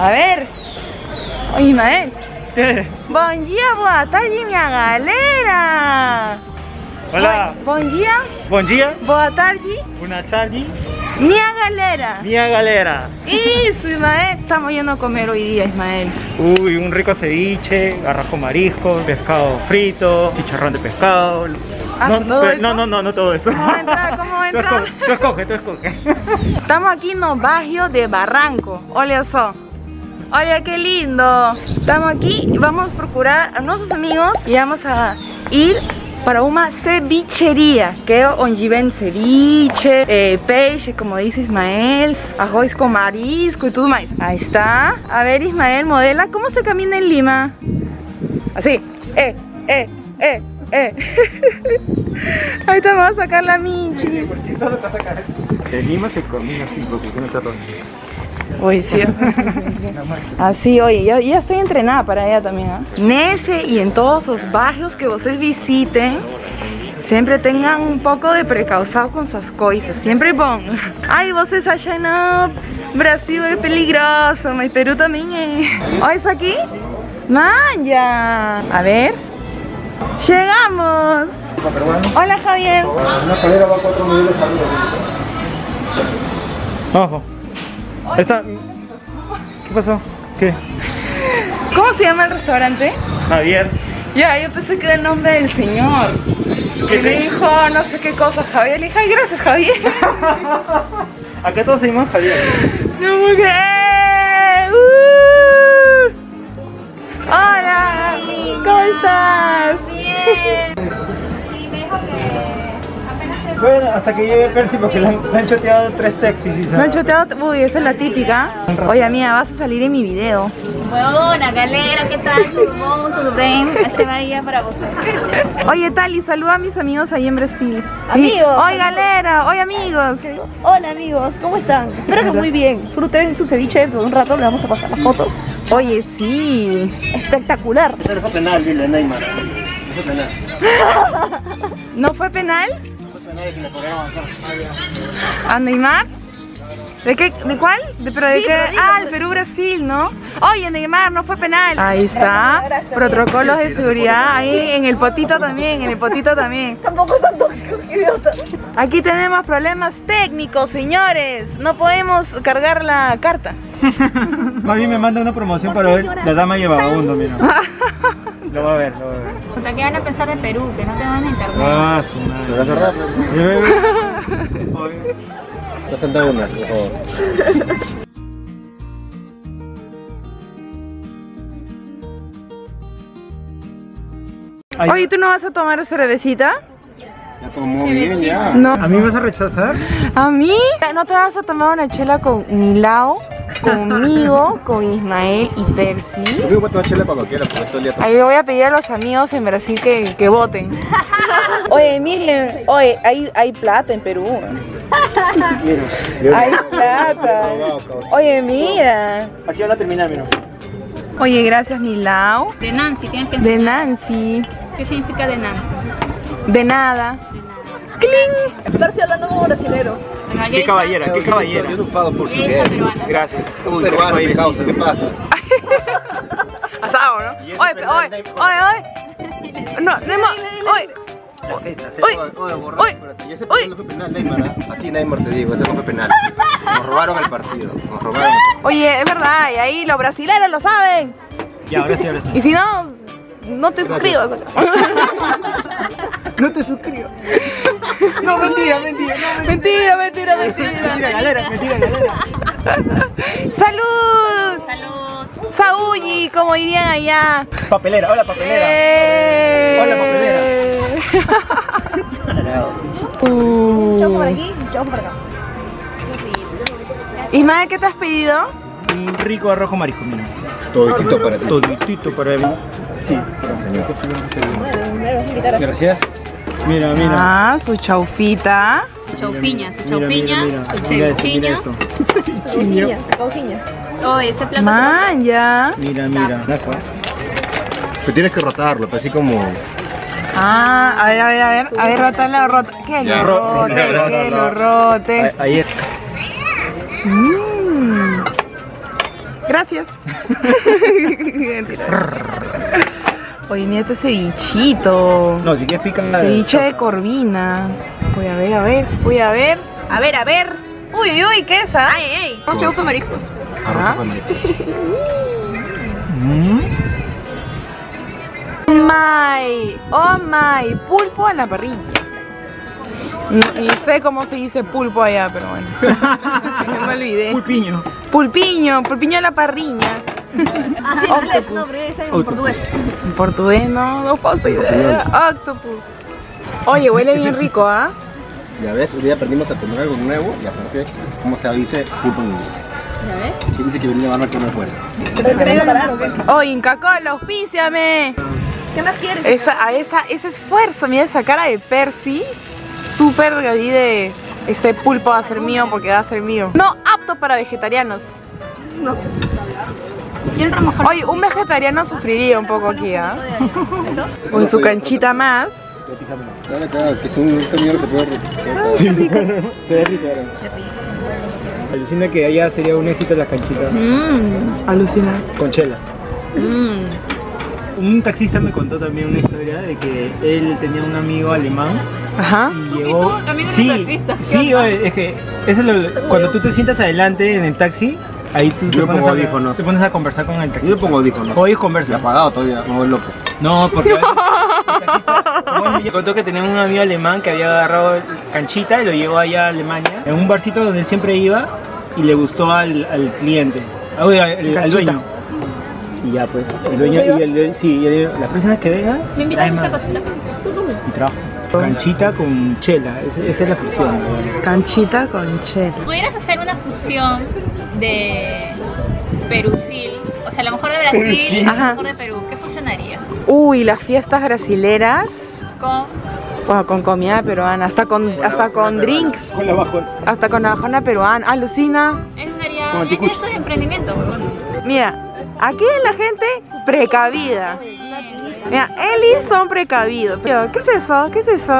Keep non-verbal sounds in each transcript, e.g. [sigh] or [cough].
A ver. Oye, Ismael. Bom dia, boa tarde, minha galera. Hola. Bom dia, Buen día. boa tarde, Una tarde. minha galera. Mía galera. Eso, Ismael. Estamos yendo a comer hoy día, Ismael. Uy, un rico ceviche, con marisco, pescado frito, chicharrón de pescado. Ah, no, no, no, no, no todo eso. ¿Cómo entrar? ¿Cómo [laughs] entrar? escoge, tú escoge, tú escoge. Estamos aquí en el barrio de Barranco. Olha só. Olha qué lindo. Estamos aquí y vamos a procurar a nuestros amigos y vamos a ir para una cevichería, que donde ven ceviche, eh, peixe, como dice Ismael, arroz con marisco y todo más. Ahí está. A ver, Ismael, modela. ¿Cómo se camina en Lima? Así. Eh, eh, eh, eh. [laughs] Ahí te vamos a sacar la Michi. De Lima se camina así porque tiene cerro. Uy, sí. [laughs] Así, oye, ya, ya estoy entrenada para ella también, ¿ah? Nese y en todos los barrios que ustedes visiten, siempre tengan un poco de precaución con sus cosas. Siempre bom. Ay, vocês acham, não, Brasil é peligroso, mas Perú también es. Olha isso aqui. Manja. A ver. Llegamos. Hola, Javier. Una escalera va cuatro niveles arriba. Ojo. Esta... ¿Qué pasó? ¿Qué? ¿Cómo se llama el restaurante? Javier. Ya, yo pensé que era el nombre del señor. ¿Qué Que me sí? dijo no sé qué cosa, Javier. Le dije, ay, gracias, Javier. [laughs] Acá todos seguimos Javier. No me crees. Uh. Hola, ¿cómo estás? Bueno, hasta que llegue Percy porque le han, le han choteado tres taxis y se Me han choteado. Uy, esa es la típica. Oye, amiga, vas a salir en mi video. Buena, galera, que tal? Bem? Achei Bahia para você. Oye, Tali, saluda a mis amigos ahí en Brasil. Amigos. Y- Oye, galera. Oye, amigos. Hola amigos, ¿cómo están? Espero que muy bien. Disfruten su ceviche dentro de un rato, le vamos a pasar las fotos. Oye, sí. Espectacular. Ese fue penal, dile, Neymar. Ese fue penal. ¿No fue penal? Que le. ¿A Neymar? ¿De qué? ¿De cuál? ¿De, pero de Sí, qué? pero Ah, el pues. Perú-Brasil, ¿no? Oye, Neymar, no fue penal. Ahí está. Protocolos de seguridad. Ahí en el potito también, en el potito también. Tampoco es tan tóxico, qué idiota. Aquí tenemos problemas técnicos, señores. No podemos cargar la carta. [laughs] Más bien me manda una promoción para ver la dama y el vagabundo, mira. [laughs] Lo va a ver, lo va a ver. O sea, ¿qué van a pensar de Perú? Que no te van a internet. Ah, su madre. Pero es verdad, [laughs] Eh, Está sentado una, por favor. Oye, ¿tú no vas a tomar cervecita? Ya tomó bien, ya. No. ¿A mí me vas a rechazar? ¿A mí? ¿No te vas a tomar una chela con Milao, conmigo, con Ismael y Percy? Yo voy a tomar chela cuando quiera, porque todo el día Ahí le voy a pedir a los amigos en Brasil que, que voten. [laughs] Oye, miren, oye, hay, hay plata en Perú. Hay plata. Oye, mira. Así van a terminar, mira. Oye, gracias Milao. De Nancy, tienes que De enseñar. Nancy. ¿Qué significa de Nancy? De nada. ¡Cling! Percy hablando como brasilero. Qué caballera, qué caballera. Yo no falo portugués. Gracias. Un peruano, mi causa, ¿qué pasa? [laughs] Asado, ¿no? Oye, oye, oye, oye. No, Neymar, oye. Aceite. Oye, Oye. Y ese no fue penal, Neymar. ¿ah? A ti, Neymar, te digo, ese no fue penal. Nos robaron el partido. Nos robaron. Oye, es verdad, y ahí los brasileños lo saben. Ya, ahora sí, ahora sí. Y si no, no te suscribas. [laughs] No te suscribas. [laughs] No, mentira, mentira. No, Mentira, mentira, mentira. mentira, galera, mentira, galera. ¡Salud! Salud. Saúl, como dirían allá. Papelera, hola papelera. ¡Eh! Hola, [laughs] Uh. Chau por aquí, chau por acá. Ismael, ¿qué te has pedido? Un rico arroz con marisco, mira. Toditito para ti. Toditito para mí. Sí. Señor. Gracias. Mira, mira. Ah, su chaufita. Su chaufiña, su Mira, mira, chaufiña, mira. su Mira esto, mira cevichiña. esto. Cauciña. Oh, ese plato. Man, ya. Mira, mira. Tú tienes que rotarlo, así como. Ah, a ver, a ver, a ver. A ver, rotala, rota. Que lo ro- rote, [laughs] que lo rote. A- Ayer. Mm. Gracias. [laughs] [laughs] Oye, mira este cevichito. No, si quieres pican la Ceviche de corvina. Voy a ver, a ver, voy a ver. A ver, a ver. Uy, uy, uy, ¿qué es? ah? Ay, ay. No, chaufa mariscos. Arroz con marisco. Mm. My, oh my, pulpo a la parrilla. No, y sé cómo se dice pulpo allá, pero bueno. [laughs] Ya me olvidé. Pulpiño. Pulpiño, pulpiño a la parrilla. [laughs] Así en no, pero es en Octopus. portugués. En portugués no, no paso idea. Octopus. Oye, huele bien rico, ¿ah? Ya ves, hoy día aprendimos a comer algo nuevo y aparte, ¿cómo se dice pulpo en inglés? ¿Ya ves? ¿Quién dice que venía a barra que no puede? Oh, Inca Cola, auspíciame. ¿Qué más quieres? Esa, a esa, ese esfuerzo, mira esa cara de Percy. Súper ahí de este pulpo va a ser mío porque va a ser mío. No apto para vegetarianos. ¿Quieren remojar? Oye, un vegetariano sufriría un poco aquí, ¿ah? ¿Esto? [laughs] Con su canchita más. Que es un señor que puede... Sí, sí, se ve rico. ahora. Alucina que allá sería un éxito las canchitas Mmm, alucina. con chela. Mmm. Un taxista me contó también una historia de que él tenía un amigo alemán Ajá. y llegó. Amigos Sí, surfistas, ¿qué sí, oye, es que eso es lo- cuando tú te sientas adelante en el taxi, ahí tú te Yo pones, pongo a, audífonos. te pones a conversar con el Yo taxista. le pongo audífonos. O ellos Y apagado todavía, me voy loco. No, porque veces el taxista, él me contó que tenía un amigo alemán que había agarrado canchita y lo llevó allá a Alemania, en un barcito donde él siempre iba y le gustó al, al cliente, ah, al, al Canchita. dueño. Y ya pues, el dueño, y el, dueño- sí, y el- la próxima vez que venga, ¿Me invitas a esta cosita? y trabajo. Canchita con chela, esa, esa es la fusión. ¿no? Canchita con chela. ¿Pudieras hacer una fusión de Perusil? O sea, a lo mejor de Brasil y a lo mejor de Perú. ¿Qué fusionarías? Uy, las fiestas brasileras. Con... Bueno, con comida peruana, hasta con, hasta con drinks, Con la bajona. hasta con la bajona peruana. Alucina. Eso sería... Con Ya anticuchos. esto de emprendimiento. Mira, aquí la gente precavida. Mira, Elis son precavidos. Pero, ¿qué es eso? ¿Qué es eso?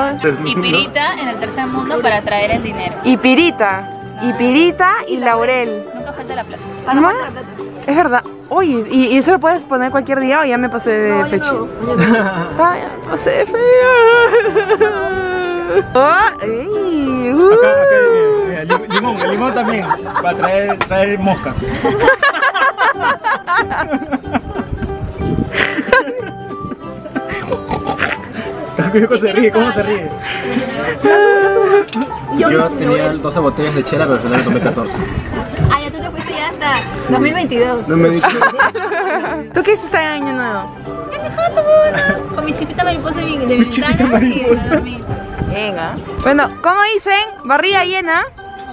Y Pirita en el tercer mundo para traer el dinero. Y pirita. Y pirita y laurel. Nunca falta la plata. ¿No? Es verdad. Oye, ¿y, y eso lo puedes poner cualquier día o ya me pasé de No, fecha? no. [laughs] Ah, ya me pasé de fea. [laughs] Oh, ey, uh. Acá, acá, mira, mira, lim- limón, el limón también, para traer, traer moscas. [laughs] ¿Cómo se ríe? ¿Cómo se ríe? Yo tenía 12 botellas de chela, pero al final tomé 14. Ah, ya tú te fuiste ya hasta 2022. No me. [laughs] ¿Tú qué hiciste año nuevo? Ya me jato, huevona. Con mi chipita mariposa de mi, de mi ventana y me dormí. Venga. Bueno, ¿cómo dicen? Barriga llena.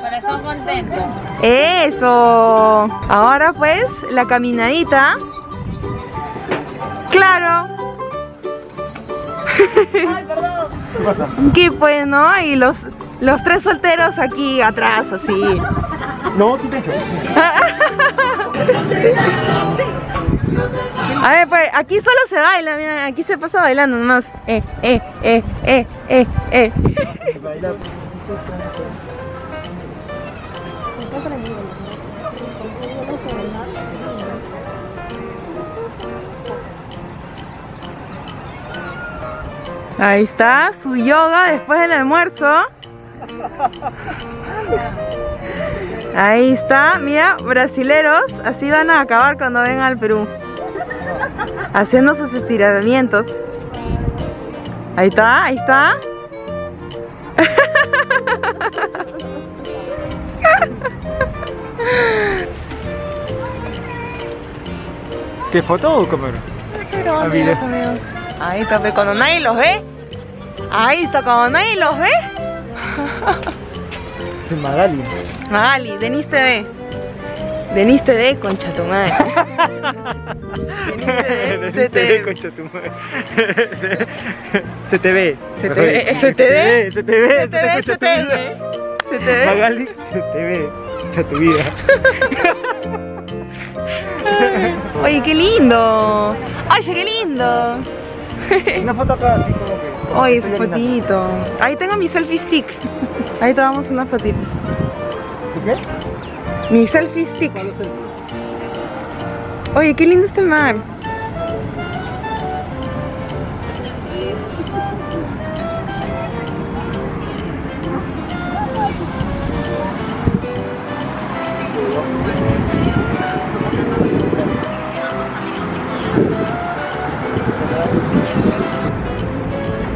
Corazón contento. Eso. Ahora pues, la caminadita. Claro. Ay, perdón. [laughs] ¿Qué pasa? Que pues, ¿no? Y los, los tres solteros aquí atrás, así. No, tú te echas. A ver, pues, aquí solo se baila, mira, aquí se pasa bailando nomás. Eh, eh, eh, eh, eh, eh. Ahí está, su yoga después del almuerzo. Ahí está, mira, brasileros, así van a acabar cuando vengan al Perú. Haciendo sus estiramientos. Ahí está, ahí está. ¿Qué foto o cámara? Ah. Ahí está, ve, cuando nadie los ve. Ahí está, cuando nadie los ve. Magali. Magali, Denis TV. Denis TV, concha tu madre. Denis TV, concha tu madre. CTV, CTV. CTV. CTV, CTV. CTV. Magali, CTV. Concha tu vida. Oye, qué lindo. Oye, qué lindo. Una foto acá, así como que. Oye, su fotito. Ahí tengo mi selfie stick. Ahí tomamos unas fotitos. ¿Tú qué? Mi selfie stick. Oye, qué lindo está el mar.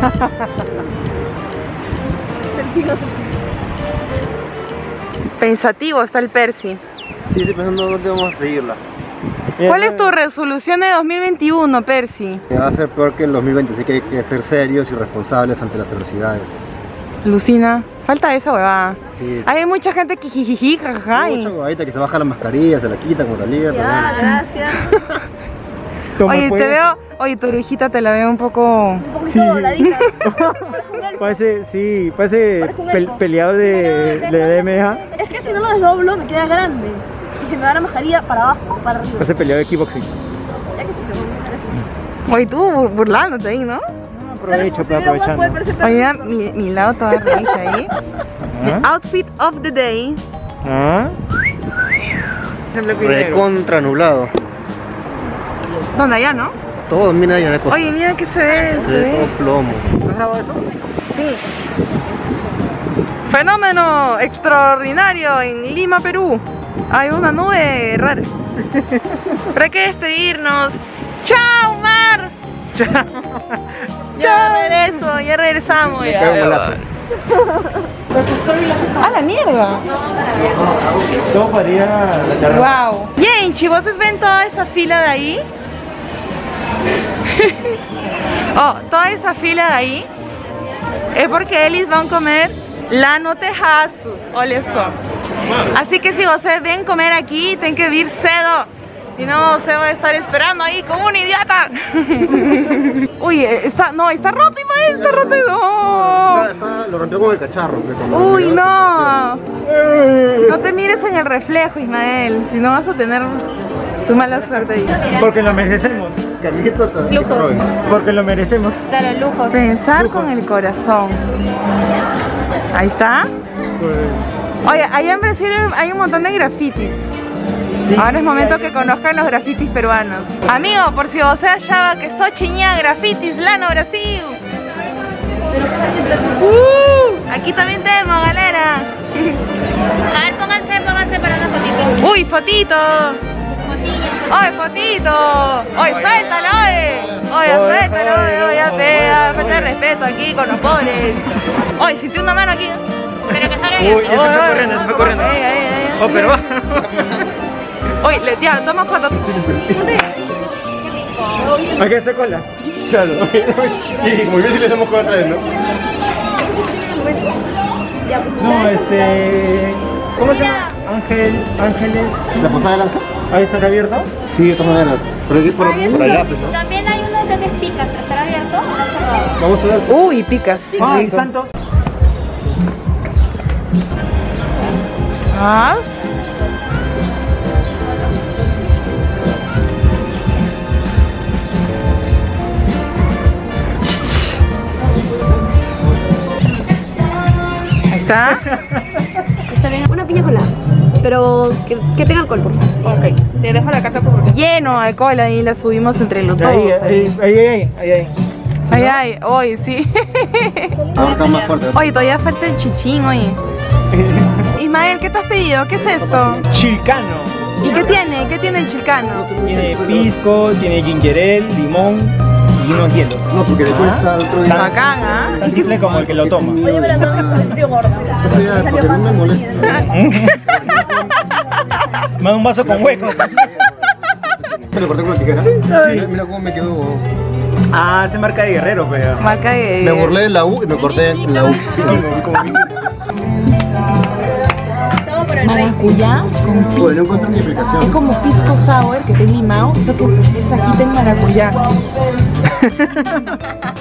[laughs] Pensativo está el Percy. Sí, estoy pensando dónde vamos a seguirla. ¿Cuál es tu resolución de 2021, Percy? Va a ser peor que el 2020, así que hay que ser serios y responsables ante las adversidades. Lucina, falta esa huevada. Sí. Hay mucha gente que jijiji, jajaja. y- Mucha huevadita que se baja la mascarilla, se la quita como pero Ya, gracias. [laughs] ¿Cómo Oye, te veo, oye, tu orejita te la veo un poco... Un poquito dobladita. [laughs] Un elfo. Parece, sí, parece elfo. peleador de, de DMA. Es que si no lo desdoblo me queda grande. Y se me va la mascarilla para abajo o para arriba. Parece peleador de kickboxing. Ya que escucho, gracias. Oye, tú bur- burlándote ahí, ¿no? Aprovecho, pero aprovechando. Oye, mi, mi lado toda revisa ahí. [laughs] The ¿Ah? outfit of the day. ¿Ah? Recontra nublado. ¿Dónde allá, no? Todo, mira ahí una cosa. Oye, mira que se ve, todo plomo. ¿Has grabado eso? Sí. Fenómeno extraordinario en Lima, Perú. Hay una nube rara. [laughs] Pero hay que despedirnos. ¡Chao, Mar! Ya regreso, ya regresamos. Me ya. ¡A la mierda! Todo para ir a la. Wow. Bien, chicos, ven toda esa fila de ahí. [laughs] oh, toda esa fila de ahí es porque ellos van a comer la notejazu. Olha só. Así que si ustedes ven comer aquí, tienen que vir cedo. Si no, se va a estar esperando ahí como un idiota. [laughs] Uy, está, no, está roto, Imael, está roto. No. Está- está- lo rompió con el cacharro. Uy, no. No te mires en el reflejo, Ismael. Si no vas a tener tu mala suerte ahí. Porque lo merecemos. Lujo. Roy. Porque lo merecemos. Claro, lujo. Pensar con el corazón. Ahí está. Oye, allá en Brasil hay un montón de grafitis. Ahora es momento que conozcan los grafitis peruanos. Amigo, por si vos achaba que soy chiña grafitis, lano Brasil. Uh, aquí también tenemos, galera. A ver, pónganse, pónganse para una fotito. Uy, fotito. ¡Oye, fotito! ¡Oye, suéltalo, oye! ¡Oye, suéltalo, oye! oye, ¡Oye, oye, fea! oye, Falta de respeto aquí con los pobres. ¡Oye, sentí una mano aquí! Pero que salga Uy, se fue corriendo, se fue corriendo. Oh, pero va. Oye, le tía, toma foto. Hay que hacer cola. Claro. [laughs] Sí, como bien si le hacemos con otra vez, ¿no? No, este. ¿Cómo se llama? Ángel, Ángeles. ¿La posada del ángel? Ahí está abierto. Sí, de todas maneras. Por aquí, por, por allá, pues, ¿no? También hay uno que es picas. ¿Estará abierto o está cerrado? Vamos a ver. Uy, picas. Ay, Santos. Más. Ahí está. [laughs] Una piña colada. Pero que, que tenga alcohol, por favor. Ok, te dejo la carta por Lleno de alcohol ahí la subimos entre los dos. Ahí, Ahí, ahí, ahí, ahí, ahí, ahí. ay, ay, hoy sí. [laughs] Más fuerte. Oye, todavía falta el chichín, oye. [laughs] Ismael, ¿qué te has pedido? ¿Qué es esto? Chilcano. ¿Y qué tiene? ¿Qué tiene el chilcano? Tiene pisco, tiene ginger ale, limón y unos hielos. No, porque después está otro día. Bacán, ¿ah? Tan simple como el que lo toma. Oye, me la tengo que sentido gorda. Otro día, porque no me molesta. [laughs] Me da un vaso con huecos. [laughs] ¿Me lo corté con la tijera? Sí. Mira cómo me quedó. Ah, se marca de guerrero, pero. Marca de... Me burlé en la U y me corté en la U. Maracuyá con pisco. Bueno, no encontré mi Es como pisco sour que te limao, solo que es aquí en maracuyá. [laughs]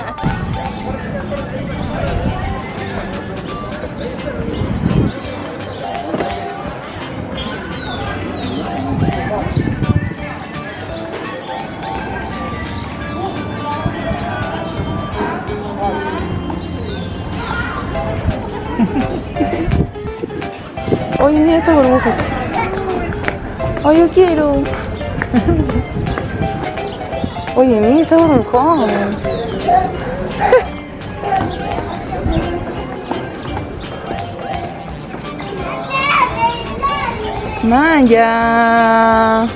esas burbujas. Oye, yo quiero. Oye, mira ese burbujón. [laughs] Maya.